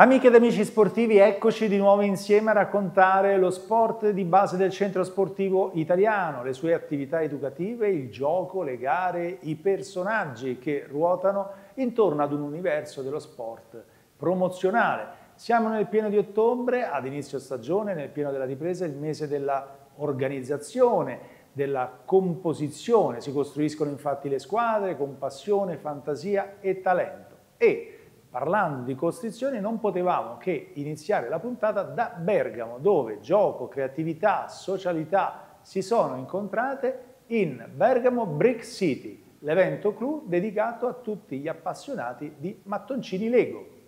Amiche ed amici sportivi, eccoci di nuovo insieme a raccontare lo sport di base del centro sportivo italiano, le sue attività educative, il gioco, le gare, i personaggi che ruotano intorno ad un universo dello sport promozionale. Siamo nel pieno di ottobre, ad inizio stagione, nel pieno della ripresa, il mese della organizzazione, della composizione. Si costruiscono infatti le squadre con passione, fantasia e talento. E parlando di costrizioni non potevamo che iniziare la puntata da Bergamo, dove gioco, creatività, socialità si sono incontrate in Bergamo Brick City, l'evento clou dedicato a tutti gli appassionati di mattoncini Lego.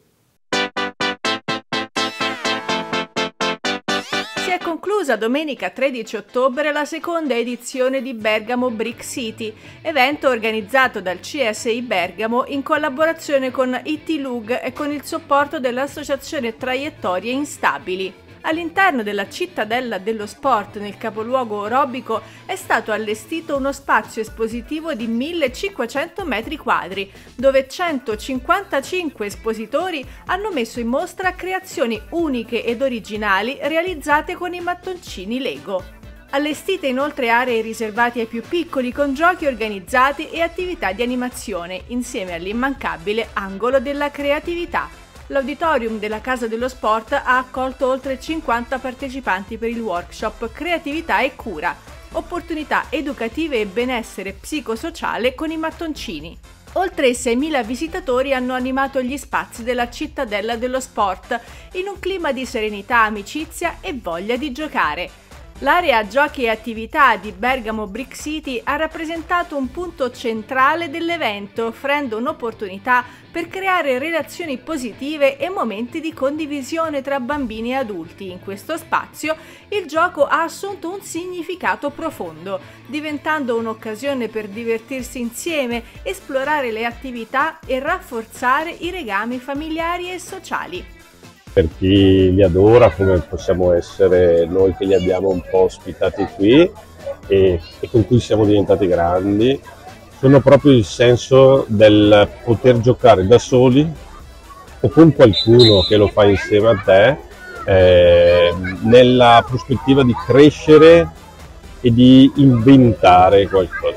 Conclusa domenica 13 ottobre la seconda edizione di Bergamo Brick City, evento organizzato dal CSI Bergamo in collaborazione con IT Lug e con il supporto dell'associazione Traiettorie Instabili. All'interno della cittadella dello sport nel capoluogo orobico è stato allestito uno spazio espositivo di 1500 metri quadri, dove 155 espositori hanno messo in mostra creazioni uniche ed originali realizzate con i mattoncini Lego. Allestite inoltre aree riservate ai più piccoli con giochi organizzati e attività di animazione, insieme all'immancabile angolo della creatività l'auditorium della Casa dello Sport ha accolto oltre 50 partecipanti per il workshop Creatività e Cura, opportunità educative e benessere psicosociale con i mattoncini. Oltre 6.000 visitatori hanno animato gli spazi della cittadella dello sport in un clima di serenità, amicizia e voglia di giocare. L'area giochi e attività di Bergamo Brick City ha rappresentato un punto centrale dell'evento, offrendo un'opportunità per creare relazioni positive e momenti di condivisione tra bambini e adulti. In questo spazio il gioco ha assunto un significato profondo, diventando un'occasione per divertirsi insieme, esplorare le attività e rafforzare i legami familiari e sociali per chi li adora come possiamo essere noi che li abbiamo un po' ospitati qui e, e con cui siamo diventati grandi, sono proprio il senso del poter giocare da soli o con qualcuno che lo fa insieme a te eh, nella prospettiva di crescere e di inventare qualcosa.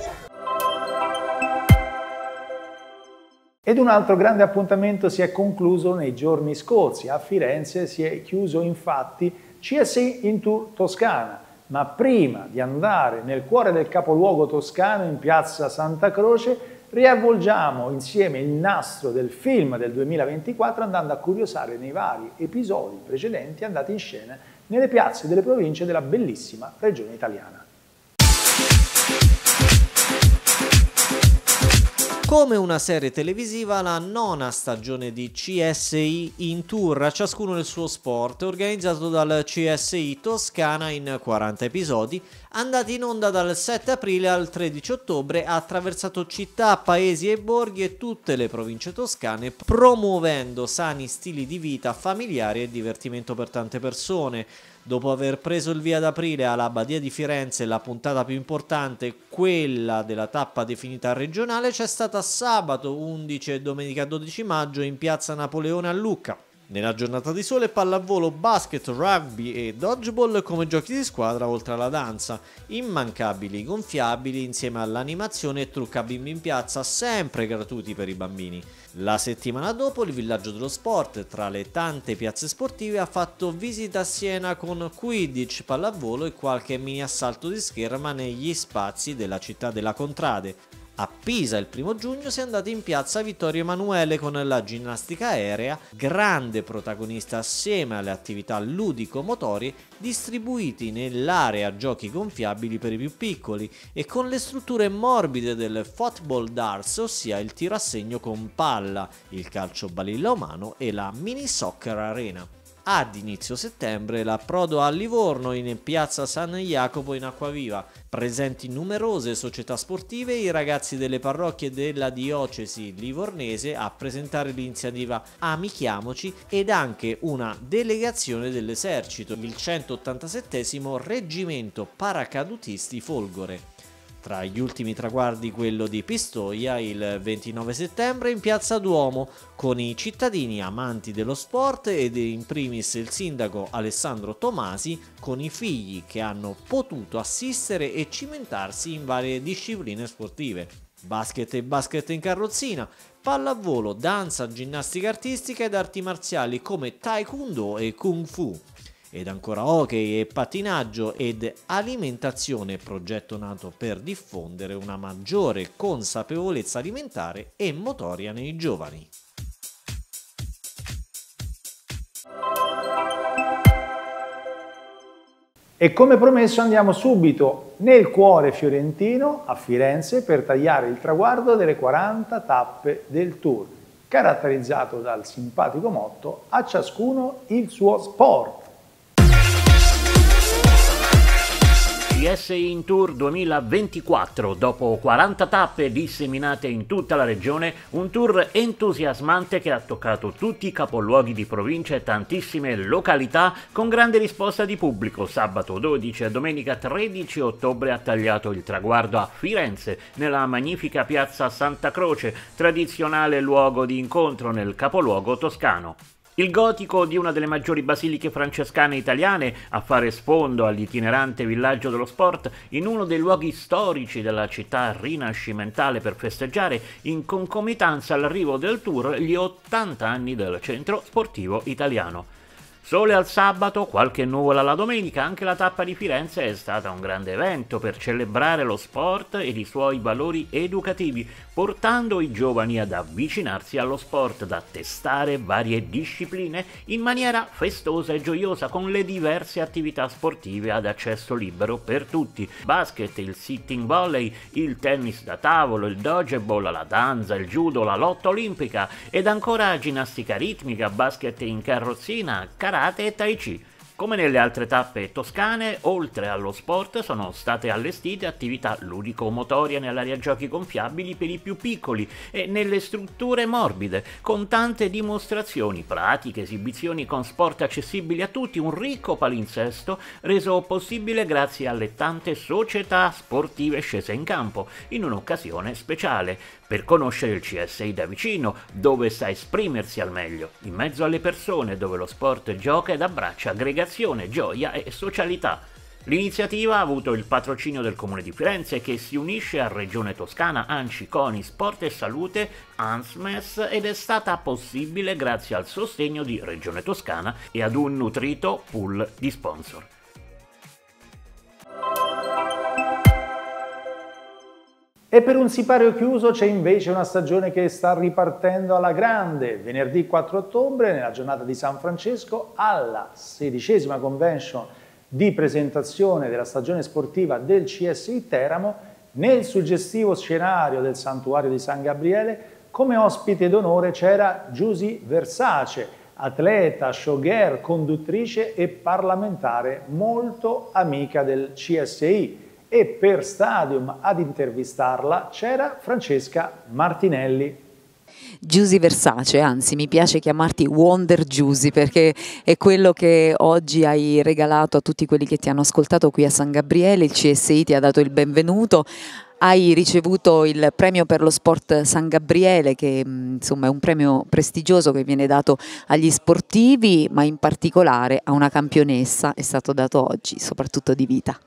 Ed un altro grande appuntamento si è concluso nei giorni scorsi. A Firenze si è chiuso infatti CSI in Tour Toscana. Ma prima di andare nel cuore del capoluogo toscano, in piazza Santa Croce, riavvolgiamo insieme il nastro del film del 2024 andando a curiosare nei vari episodi precedenti andati in scena nelle piazze delle province della bellissima regione italiana. Come una serie televisiva, la nona stagione di CSI in tour, ciascuno nel suo sport, organizzato dal CSI Toscana in 40 episodi, andati in onda dal 7 aprile al 13 ottobre, ha attraversato città, paesi e borghi e tutte le province toscane, promuovendo sani stili di vita familiari e divertimento per tante persone. Dopo aver preso il via d'aprile alla Badia di Firenze, la puntata più importante, quella della tappa definita regionale, c'è stata sabato 11 e domenica 12 maggio in piazza Napoleone a Lucca. Nella giornata di sole pallavolo, basket, rugby e dodgeball come giochi di squadra oltre alla danza, immancabili, gonfiabili insieme all'animazione e trucca bimbi in piazza sempre gratuiti per i bambini. La settimana dopo il villaggio dello sport, tra le tante piazze sportive, ha fatto visita a Siena con Quidditch, pallavolo e qualche mini assalto di scherma negli spazi della città della Contrade. A Pisa il primo giugno si è andati in piazza Vittorio Emanuele con la ginnastica aerea, grande protagonista assieme alle attività ludico-motorie distribuiti nell'area giochi gonfiabili per i più piccoli e con le strutture morbide del football darts, ossia il tiro a segno con palla, il calcio balilla umano e la mini soccer arena ad inizio settembre l'approdo a Livorno in piazza San Jacopo in Acquaviva. Presenti numerose società sportive e i ragazzi delle parrocchie della diocesi livornese a presentare l'iniziativa Amichiamoci ed anche una delegazione dell'esercito, il 187 Reggimento Paracadutisti Folgore. Tra gli ultimi traguardi quello di Pistoia il 29 settembre in piazza Duomo con i cittadini amanti dello sport ed in primis il sindaco Alessandro Tomasi con i figli che hanno potuto assistere e cimentarsi in varie discipline sportive. Basket e basket in carrozzina, pallavolo, danza, ginnastica artistica ed arti marziali come taekwondo e kung fu ed ancora hockey e pattinaggio ed alimentazione, progetto nato per diffondere una maggiore consapevolezza alimentare e motoria nei giovani. E come promesso andiamo subito nel cuore fiorentino, a Firenze, per tagliare il traguardo delle 40 tappe del Tour, caratterizzato dal simpatico motto a ciascuno il suo sport. GSI in Tour 2024, dopo 40 tappe disseminate in tutta la regione, un tour entusiasmante che ha toccato tutti i capoluoghi di provincia e tantissime località con grande risposta di pubblico. Sabato 12 e domenica 13 ottobre ha tagliato il traguardo a Firenze, nella magnifica piazza Santa Croce, tradizionale luogo di incontro nel capoluogo toscano. Il gotico di una delle maggiori basiliche francescane italiane a fare sfondo all'itinerante villaggio dello sport in uno dei luoghi storici della città rinascimentale per festeggiare in concomitanza all'arrivo del tour gli 80 anni del centro sportivo italiano. Sole al sabato, qualche nuvola la domenica, anche la tappa di Firenze è stata un grande evento per celebrare lo sport ed i suoi valori educativi, portando i giovani ad avvicinarsi allo sport, da testare varie discipline in maniera festosa e gioiosa con le diverse attività sportive ad accesso libero per tutti. Basket, il sitting volley, il tennis da tavolo, il dodgeball, la danza, il judo, la lotta olimpica ed ancora ginnastica ritmica, basket in carrozzina, karate e tai chi. Come nelle altre tappe toscane, oltre allo sport sono state allestite attività ludico-motorie nell'area giochi gonfiabili per i più piccoli e nelle strutture morbide, con tante dimostrazioni, pratiche, esibizioni con sport accessibili a tutti, un ricco palinsesto reso possibile grazie alle tante società sportive scese in campo, in un'occasione speciale, per conoscere il CSI da vicino, dove sa esprimersi al meglio, in mezzo alle persone, dove lo sport gioca ed abbraccia aggregazione, gioia e socialità. L'iniziativa ha avuto il patrocinio del Comune di Firenze che si unisce a Regione Toscana, Anci, Coni, Sport e Salute, ANSMES ed è stata possibile grazie al sostegno di Regione Toscana e ad un nutrito pool di sponsor. E per un sipario chiuso c'è invece una stagione che sta ripartendo alla grande. Venerdì 4 ottobre, nella giornata di San Francesco, alla sedicesima convention di presentazione della stagione sportiva del CSI Teramo, nel suggestivo scenario del santuario di San Gabriele, come ospite d'onore c'era Giusy Versace, atleta, showgirl, conduttrice e parlamentare molto amica del CSI e per Stadium ad intervistarla c'era Francesca Martinelli. Giusy Versace, anzi mi piace chiamarti Wonder Giusy perché è quello che oggi hai regalato a tutti quelli che ti hanno ascoltato qui a San Gabriele, il CSI ti ha dato il benvenuto, hai ricevuto il premio per lo sport San Gabriele che insomma è un premio prestigioso che viene dato agli sportivi ma in particolare a una campionessa è stato dato oggi, soprattutto di vita.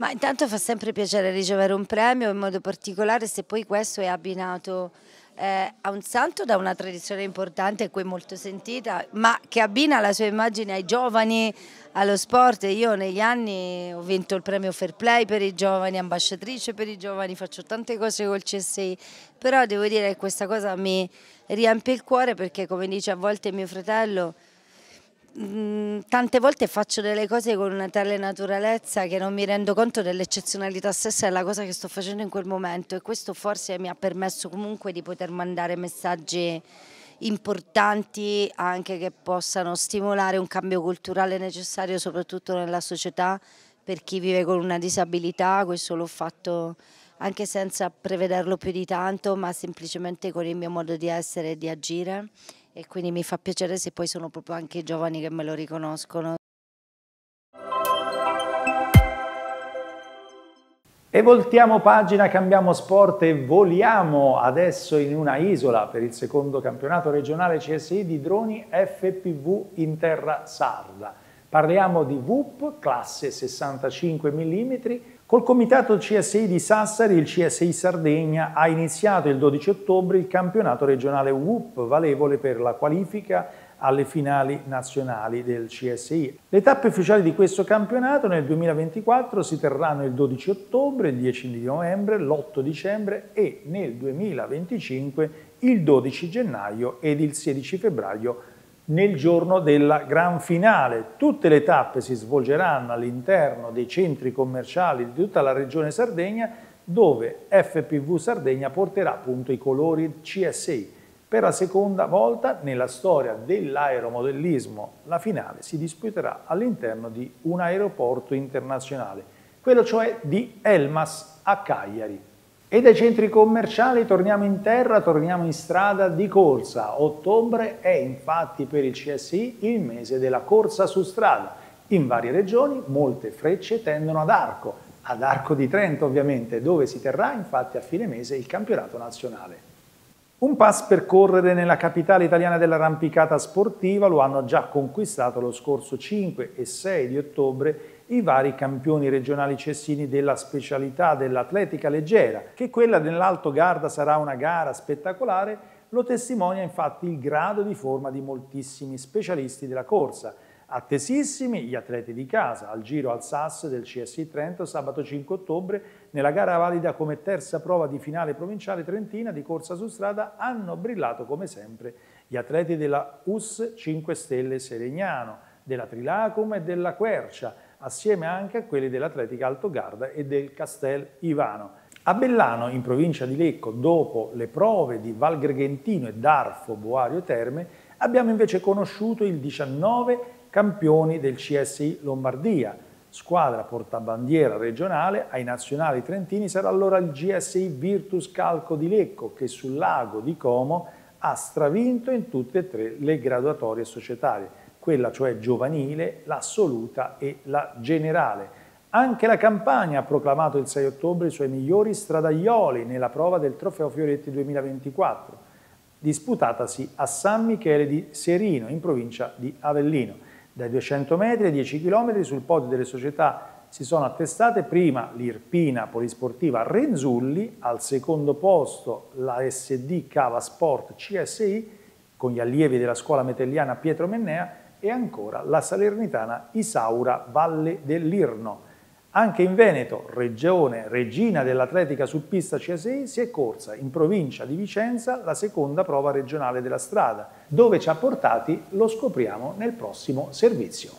Ma intanto fa sempre piacere ricevere un premio, in modo particolare se poi questo è abbinato eh, a un santo da una tradizione importante e qui molto sentita, ma che abbina la sua immagine ai giovani, allo sport. Io negli anni ho vinto il premio Fair Play per i giovani, ambasciatrice per i giovani, faccio tante cose col CSI, però devo dire che questa cosa mi riempie il cuore perché come dice a volte mio fratello tante volte faccio delle cose con una tale naturalezza che non mi rendo conto dell'eccezionalità stessa della cosa che sto facendo in quel momento e questo forse mi ha permesso comunque di poter mandare messaggi importanti anche che possano stimolare un cambio culturale necessario soprattutto nella società per chi vive con una disabilità, questo l'ho fatto anche senza prevederlo più di tanto ma semplicemente con il mio modo di essere e di agire e quindi mi fa piacere se poi sono proprio anche i giovani che me lo riconoscono. E voltiamo pagina, cambiamo sport e voliamo adesso in una isola per il secondo campionato regionale CSI di droni FPV in terra sarda. Parliamo di VUP classe 65 mm. Col comitato CSI di Sassari, il CSI Sardegna ha iniziato il 12 ottobre il campionato regionale VUP valevole per la qualifica alle finali nazionali del CSI. Le tappe ufficiali di questo campionato nel 2024 si terranno il 12 ottobre, il 10 di novembre, l'8 dicembre e nel 2025 il 12 gennaio ed il 16 febbraio nel giorno della gran finale. Tutte le tappe si svolgeranno all'interno dei centri commerciali di tutta la regione Sardegna dove FPV Sardegna porterà appunto i colori CSI. Per la seconda volta nella storia dell'aeromodellismo la finale si disputerà all'interno di un aeroporto internazionale, quello cioè di Elmas a Cagliari. E dai centri commerciali torniamo in terra, torniamo in strada di corsa. Ottobre è infatti per il CSI il mese della corsa su strada. In varie regioni molte frecce tendono ad Arco, ad Arco di Trento ovviamente, dove si terrà infatti a fine mese il campionato nazionale. Un pass per correre nella capitale italiana dell'arrampicata sportiva lo hanno già conquistato lo scorso 5 e 6 di ottobre i vari campioni regionali cessini della specialità dell'atletica leggera, che quella dell'Alto Garda sarà una gara spettacolare, lo testimonia infatti il grado di forma di moltissimi specialisti della corsa, Attesissimi gli atleti di casa al Giro al SAS del CSI Trento sabato 5 ottobre nella gara valida come terza prova di finale provinciale trentina di corsa su strada hanno brillato come sempre gli atleti della US 5 Stelle Seregnano, della Trilacum e della Quercia, assieme anche a quelli dell'Atletica Alto Garda e del Castel Ivano. A Bellano, in provincia di Lecco, dopo le prove di Val Gregentino e Darfo, Boario Terme, abbiamo invece conosciuto il 19 campioni del CSI Lombardia. Squadra portabandiera regionale ai nazionali trentini sarà allora il GSI Virtus Calco di Lecco che sul lago di Como ha stravinto in tutte e tre le graduatorie societarie, quella cioè giovanile, l'assoluta e la generale. Anche la Campania ha proclamato il 6 ottobre i suoi migliori stradaioli nella prova del Trofeo Fioretti 2024, disputatasi a San Michele di Serino, in provincia di Avellino. Dai 200 metri ai 10 km sul podio delle società si sono attestate prima l'Irpina Polisportiva Renzulli, al secondo posto la SD Cava Sport CSI con gli allievi della scuola metelliana Pietro Mennea e ancora la salernitana Isaura Valle dell'Irno. Anche in Veneto, regione regina dell'atletica su pista CSI, si è corsa in provincia di Vicenza la seconda prova regionale della strada. Dove ci ha portati lo scopriamo nel prossimo servizio.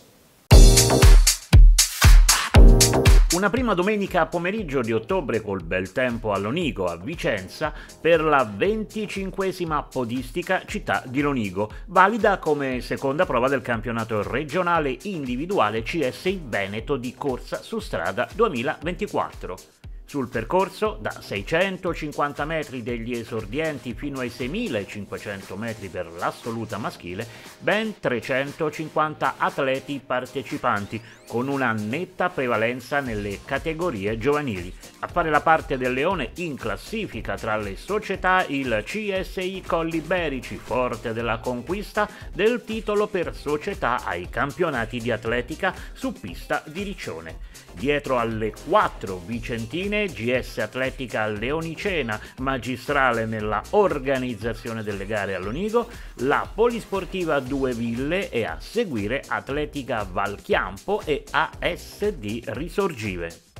Una prima domenica pomeriggio di ottobre col bel tempo a Lonigo a Vicenza per la 25esima podistica città di Lonigo, valida come seconda prova del campionato regionale individuale CSI Veneto di corsa su strada 2024. Sul percorso, da 650 metri degli esordienti fino ai 6500 metri per l'assoluta maschile, ben 350 atleti partecipanti, con una netta prevalenza nelle categorie giovanili. A fare la parte del leone in classifica tra le società il CSI Colli Berici, forte della conquista del titolo per società ai campionati di atletica su pista di Riccione. Dietro alle quattro vicentine, GS Atletica Leonicena, magistrale nella organizzazione delle gare all'Onigo, la Polisportiva Due Ville e a seguire Atletica Valchiampo e ASD Risorgive.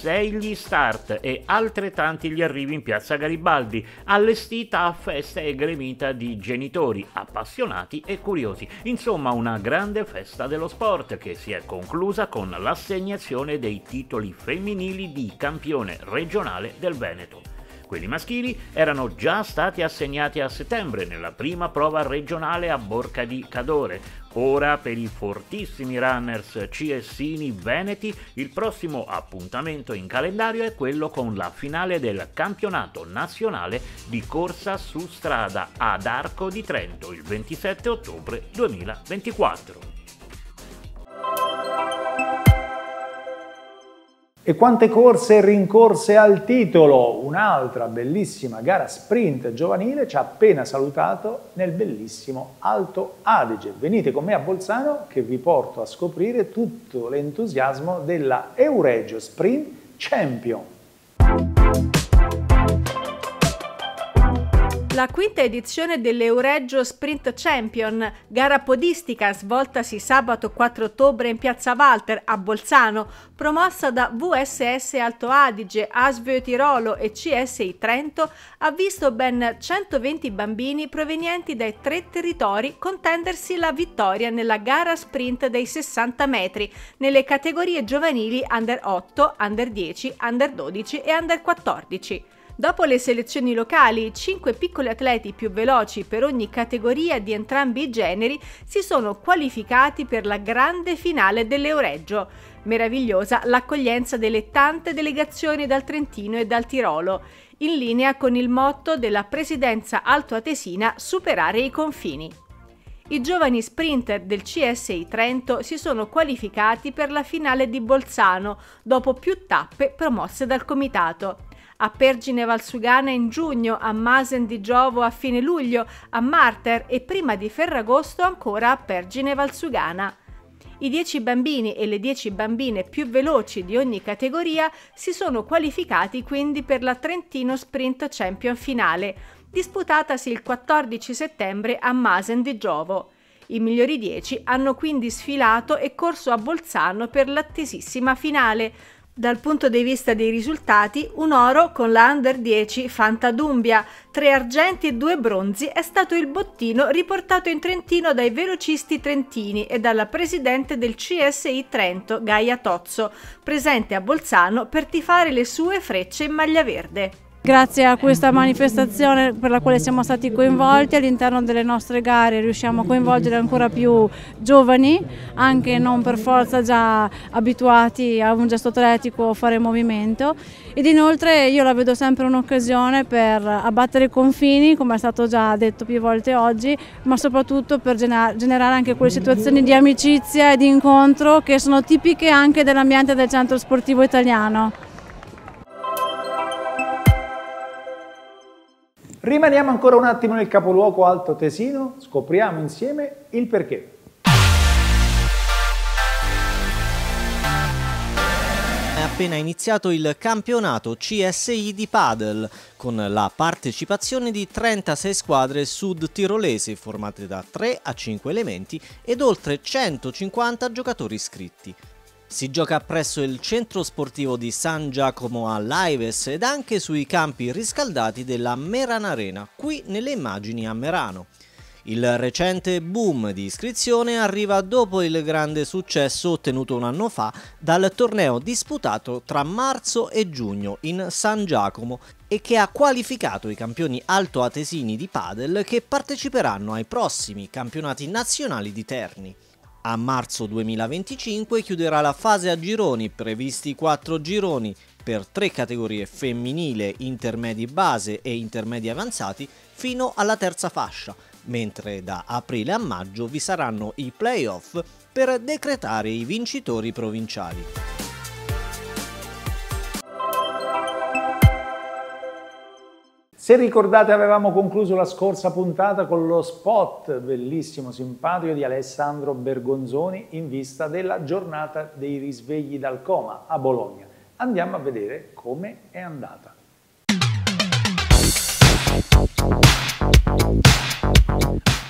6 gli start e altrettanti gli arrivi in piazza Garibaldi, allestita a festa e gremita di genitori, appassionati e curiosi. Insomma, una grande festa dello sport che si è conclusa con l'assegnazione dei titoli femminili di campione regionale del Veneto. Quelli maschili erano già stati assegnati a settembre nella prima prova regionale a Borca di Cadore. Ora per i fortissimi runners CSini Veneti il prossimo appuntamento in calendario è quello con la finale del campionato nazionale di corsa su strada ad Arco di Trento il 27 ottobre 2024. E quante corse e rincorse al titolo! Un'altra bellissima gara sprint giovanile ci ha appena salutato nel bellissimo Alto Adige. Venite con me a Bolzano che vi porto a scoprire tutto l'entusiasmo della Euregio Sprint Champion. La quinta edizione dell'Eureggio Sprint Champion, gara podistica svoltasi sabato 4 ottobre in Piazza Walter a Bolzano, promossa da VSS Alto Adige, Asvio Tirolo e CSI Trento, ha visto ben 120 bambini provenienti dai tre territori contendersi la vittoria nella gara sprint dei 60 metri nelle categorie giovanili Under 8, Under 10, Under 12 e Under 14. Dopo le selezioni locali, cinque piccoli atleti più veloci per ogni categoria di entrambi i generi si sono qualificati per la grande finale dell'Eureggio. Meravigliosa l'accoglienza delle tante delegazioni dal Trentino e dal Tirolo, in linea con il motto della presidenza altoatesina Superare i confini. I giovani sprinter del CSI Trento si sono qualificati per la finale di Bolzano dopo più tappe promosse dal comitato a Pergine Valsugana in giugno, a Masen di Giovo a fine luglio, a Marter e prima di Ferragosto ancora a Pergine Valsugana. I 10 bambini e le 10 bambine più veloci di ogni categoria si sono qualificati quindi per la Trentino Sprint Champion finale, disputatasi il 14 settembre a Masen di Giovo. I migliori 10 hanno quindi sfilato e corso a Bolzano per l'attesissima finale, dal punto di vista dei risultati, un oro con la Under 10 Fantadumbia, tre argenti e due bronzi è stato il bottino riportato in Trentino dai velocisti trentini e dalla presidente del CSI Trento, Gaia Tozzo, presente a Bolzano per tifare le sue frecce in maglia verde. Grazie a questa manifestazione per la quale siamo stati coinvolti all'interno delle nostre gare riusciamo a coinvolgere ancora più giovani, anche non per forza già abituati a un gesto atletico o fare movimento ed inoltre io la vedo sempre un'occasione per abbattere i confini come è stato già detto più volte oggi ma soprattutto per generare anche quelle situazioni di amicizia e di incontro che sono tipiche anche dell'ambiente del centro sportivo italiano. Rimaniamo ancora un attimo nel capoluogo Alto Tesino, scopriamo insieme il perché. È appena iniziato il campionato CSI di Padel, con la partecipazione di 36 squadre sud tirolesi formate da 3 a 5 elementi ed oltre 150 giocatori iscritti. Si gioca presso il centro sportivo di San Giacomo a Laives ed anche sui campi riscaldati della Meran Arena, qui nelle immagini a Merano. Il recente boom di iscrizione arriva dopo il grande successo ottenuto un anno fa dal torneo disputato tra marzo e giugno in San Giacomo e che ha qualificato i campioni altoatesini di padel che parteciperanno ai prossimi campionati nazionali di Terni. A marzo 2025 chiuderà la fase a gironi, previsti 4 gironi per tre categorie femminile, intermedi base e intermedi avanzati fino alla terza fascia, mentre da aprile a maggio vi saranno i playoff per decretare i vincitori provinciali. Se ricordate avevamo concluso la scorsa puntata con lo spot bellissimo, simpatico di Alessandro Bergonzoni in vista della giornata dei risvegli dal coma a Bologna. Andiamo a vedere come è andata.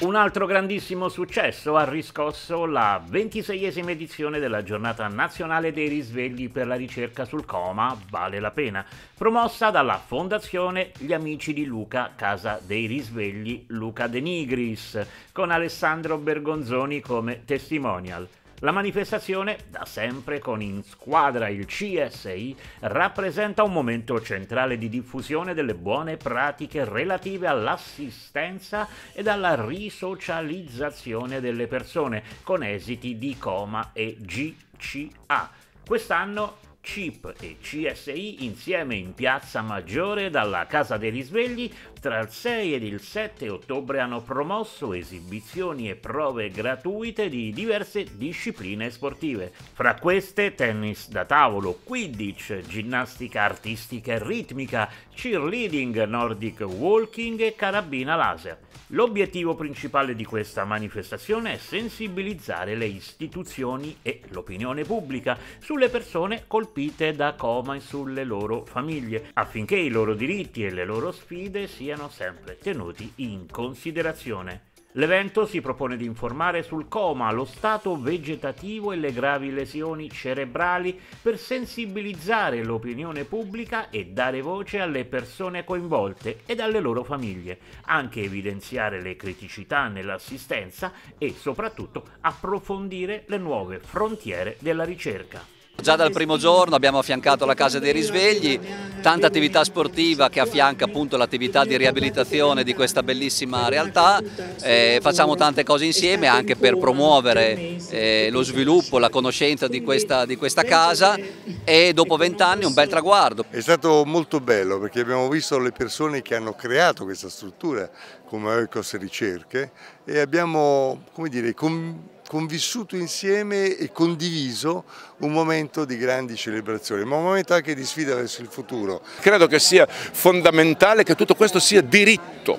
Un altro grandissimo successo ha riscosso la 26esima edizione della giornata nazionale dei risvegli per la ricerca sul coma Vale la pena, promossa dalla Fondazione Gli Amici di Luca Casa dei Risvegli Luca De Nigris, con Alessandro Bergonzoni come testimonial. La manifestazione, da sempre con in squadra il CSI, rappresenta un momento centrale di diffusione delle buone pratiche relative all'assistenza ed alla risocializzazione delle persone con esiti di coma e GCA. Quest'anno CIP e CSI insieme in Piazza Maggiore dalla Casa dei Risvegli tra il 6 ed il 7 ottobre hanno promosso esibizioni e prove gratuite di diverse discipline sportive. Fra queste tennis da tavolo, quidditch, ginnastica artistica e ritmica, cheerleading, nordic walking e carabina laser. L'obiettivo principale di questa manifestazione è sensibilizzare le istituzioni e l'opinione pubblica sulle persone colpite da coma sulle loro famiglie, affinché i loro diritti e le loro sfide siano sempre tenuti in considerazione. L'evento si propone di informare sul coma, lo stato vegetativo e le gravi lesioni cerebrali per sensibilizzare l'opinione pubblica e dare voce alle persone coinvolte ed alle loro famiglie, anche evidenziare le criticità nell'assistenza e soprattutto approfondire le nuove frontiere della ricerca. Già dal primo giorno abbiamo affiancato la Casa dei Risvegli, tanta attività sportiva che affianca appunto l'attività di riabilitazione di questa bellissima realtà, eh, facciamo tante cose insieme anche per promuovere eh, lo sviluppo, la conoscenza di questa, di questa casa e dopo vent'anni un bel traguardo. È stato molto bello perché abbiamo visto le persone che hanno creato questa struttura come Oikos Ricerche e abbiamo come dire, convissuto insieme e condiviso un momento di grandi celebrazioni, ma un momento anche di sfida verso il futuro. Credo che sia fondamentale che tutto questo sia diritto,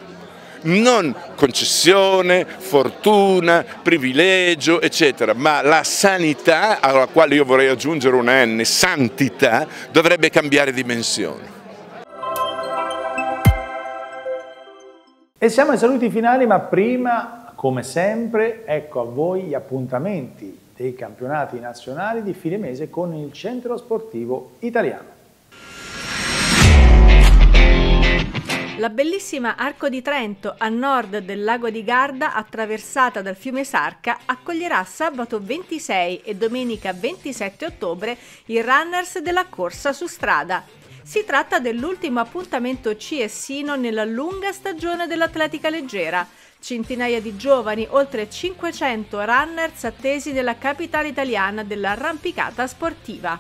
non concessione, fortuna, privilegio, eccetera, ma la sanità, alla quale io vorrei aggiungere una N, santità, dovrebbe cambiare dimensione. E siamo ai saluti finali, ma prima come sempre, ecco a voi gli appuntamenti dei campionati nazionali di fine mese con il Centro Sportivo Italiano. La bellissima Arco di Trento a nord del lago di Garda, attraversata dal fiume Sarca, accoglierà sabato 26 e domenica 27 ottobre i runners della corsa su strada. Si tratta dell'ultimo appuntamento CSino nella lunga stagione dell'atletica leggera centinaia di giovani, oltre 500 runners attesi nella capitale italiana dell'arrampicata sportiva.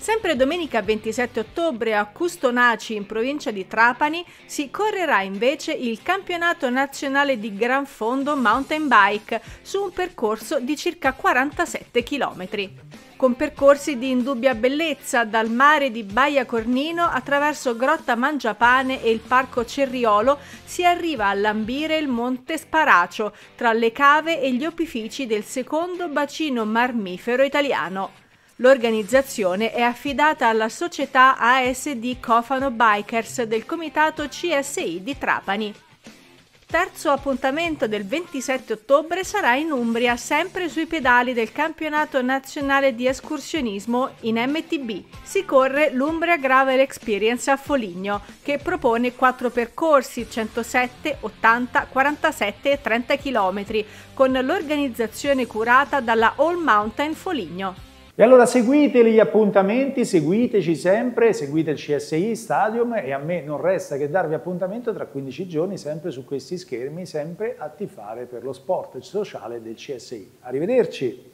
Sempre domenica 27 ottobre a Custonaci in provincia di Trapani si correrà invece il campionato nazionale di Gran Fondo Mountain Bike su un percorso di circa 47 chilometri con percorsi di indubbia bellezza dal mare di Baia Cornino attraverso Grotta Mangiapane e il Parco Cerriolo si arriva a lambire il Monte Sparacio tra le cave e gli opifici del secondo bacino marmifero italiano. L'organizzazione è affidata alla società ASD Cofano Bikers del comitato CSI di Trapani terzo appuntamento del 27 ottobre sarà in Umbria, sempre sui pedali del campionato nazionale di escursionismo in MTB. Si corre l'Umbria Gravel Experience a Foligno, che propone quattro percorsi 107, 80, 47 e 30 km, con l'organizzazione curata dalla All Mountain Foligno. E allora seguite gli appuntamenti, seguiteci sempre, seguite il CSI Stadium e a me non resta che darvi appuntamento tra 15 giorni sempre su questi schermi, sempre a tifare per lo sport sociale del CSI. Arrivederci!